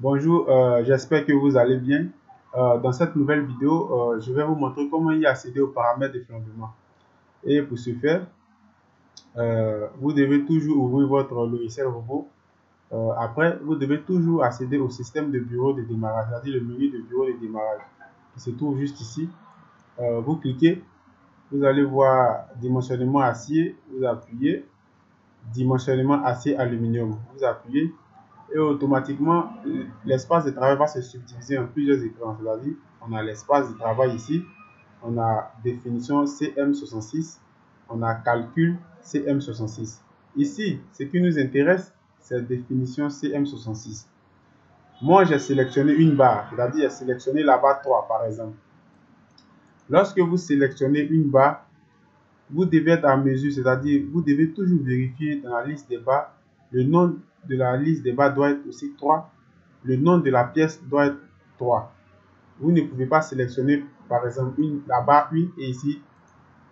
Bonjour, euh, j'espère que vous allez bien. Euh, dans cette nouvelle vidéo, euh, je vais vous montrer comment y accéder aux paramètres de flambement. Et pour ce faire, vous devez toujours ouvrir votre logiciel robot. après, vous devez toujours accéder au système de bureau de démarrage, c'est-à-dire le menu de bureau de démarrage qui se trouve juste ici. vous cliquez, vous allez voir dimensionnement acier, vous appuyez, dimensionnement acier aluminium, vous appuyez et automatiquement l'espace de travail va se subdiviser en plusieurs écrans. C'est-à-dire, on a l'espace de travail ici, on a définition CM66, on a calcul CM66. Ici, ce qui nous intéresse, c'est définition CM66. Moi, j'ai sélectionné une barre, c'est-à-dire j'ai sélectionné la barre 3 par exemple. Lorsque vous sélectionnez une barre, vous devez être à mesure, c'est-à-dire vous devez toujours vérifier dans la liste des barres le nom de la liste des barres doit être aussi 3. Le nom de la pièce doit être 3. Vous ne pouvez pas sélectionner par exemple une, la barre 1 et ici,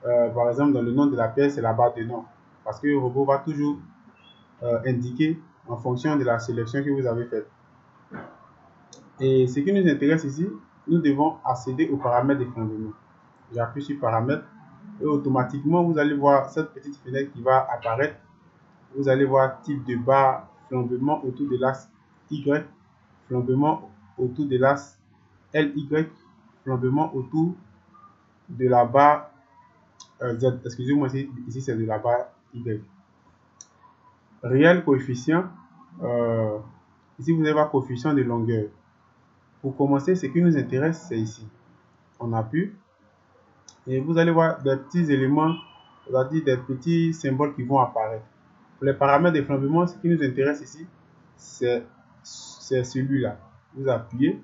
euh, par exemple, dans le nom de la pièce, c'est la barre de nom. Parce que le robot va toujours euh, indiquer en fonction de la sélection que vous avez faite. Et ce qui nous intéresse ici, nous devons accéder aux paramètres de fondement. J'appuie sur paramètres et automatiquement, vous allez voir cette petite fenêtre qui va apparaître. Vous allez voir type de barre, flambement autour de l'axe Y, flambement autour de l'axe LY, flambement autour de la barre euh, Z. Excusez-moi, ici, c'est de la barre Y. Réel coefficient. Euh, ici, vous allez voir coefficient de longueur. Pour commencer, ce qui nous intéresse, c'est ici. On appuie. Et vous allez voir des petits éléments, c'est-à-dire des petits symboles qui vont apparaître. Pour les paramètres de flambement, ce qui nous intéresse ici, c'est celui-là. Vous appuyez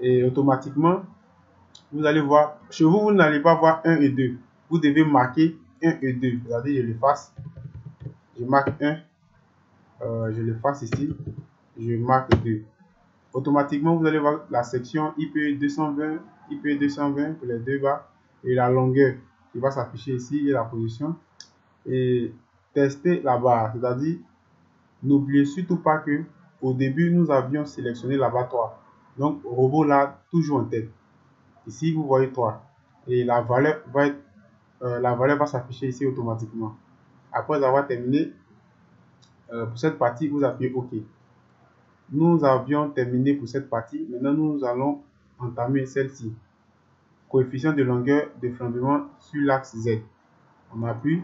et automatiquement, vous allez voir, chez vous, vous n'allez pas voir 1 et 2. Vous devez marquer 1 et 2. Regardez, je l'efface. Je marque 1. Euh, je l'efface ici. Je marque 2. Automatiquement, vous allez voir la section IP 220, IP 220 pour les deux bas et la longueur qui va s'afficher ici et la position. Et tester la barre, c'est-à-dire n'oubliez surtout pas que au début nous avions sélectionné la barre 3. Donc robot là toujours en tête. Ici vous voyez 3 et la valeur va euh, la valeur va s'afficher ici automatiquement. Après avoir terminé euh, pour cette partie, vous appuyez OK. Nous avions terminé pour cette partie. Maintenant, nous allons entamer celle-ci. Coefficient de longueur de flambement sur l'axe Z. On appuie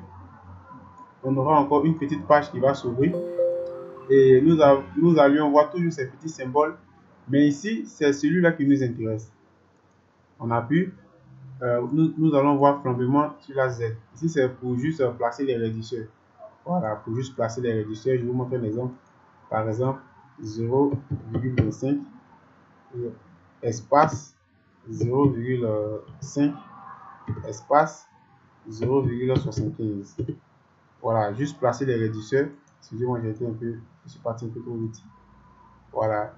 on aura encore une petite page qui va s'ouvrir. Et nous, nous allions voir toujours ces petits symboles. Mais ici, c'est celui-là qui nous intéresse. On appuie. Euh, nous, nous, allons voir flambement sur la Z. Ici, c'est pour juste placer les réducteurs. Voilà, pour juste placer les réducteurs. Je vous montre un exemple. Par exemple, 0,25 espace 0,5 espace 0,75. Voilà, juste placer les réducteurs. Excusez-moi, j'ai été un peu, je suis parti un peu trop vite. Voilà,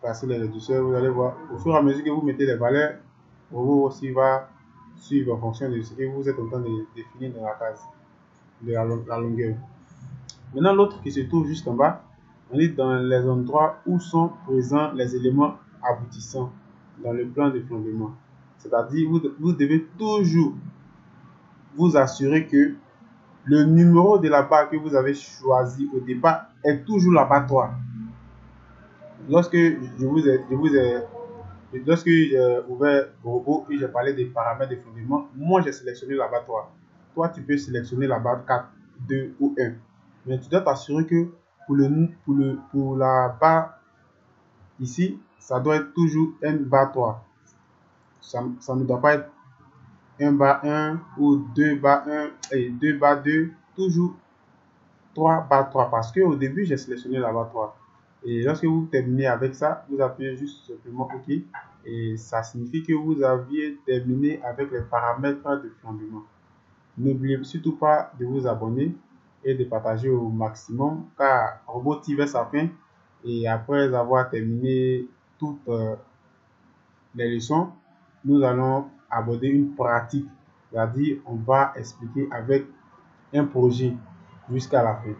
placer les réducteurs. Vous allez voir, au fur et à mesure que vous mettez les valeurs, vous aussi va suivre en fonction de ce que vous êtes en train de définir dans la case, de la, longueur. Maintenant, l'autre qui se trouve juste en bas, on est dans les endroits où sont présents les éléments aboutissants dans le plan de fondement. C'est-à-dire, vous, vous devez toujours vous assurer que le numéro de la barre que vous avez choisi au départ est toujours la barre 3. Lorsque je vous ai, lorsque j'ai ouvert robot et j'ai parlé des paramètres de fondement, moi j'ai sélectionné la barre 3. Toi, tu peux sélectionner la barre 4, 2 ou 1. Mais tu dois t'assurer que pour, le, pour, le, pour la barre ici, ça doit être toujours une barre 3. Ça, ça ne doit pas être 1 bas 1 ou 2 bas 1 et 2 bas 2, toujours 3 bas 3 parce que au début j'ai sélectionné la barre 3. Et lorsque vous terminez avec ça, vous appuyez juste simplement OK et ça signifie que vous aviez terminé avec les paramètres de flambement. N'oubliez surtout pas de vous abonner et de partager au maximum car Robot vers sa fin et après avoir terminé toutes euh, les leçons, nous allons aborder une pratique, c'est-à-dire on va expliquer avec un projet jusqu'à la fin.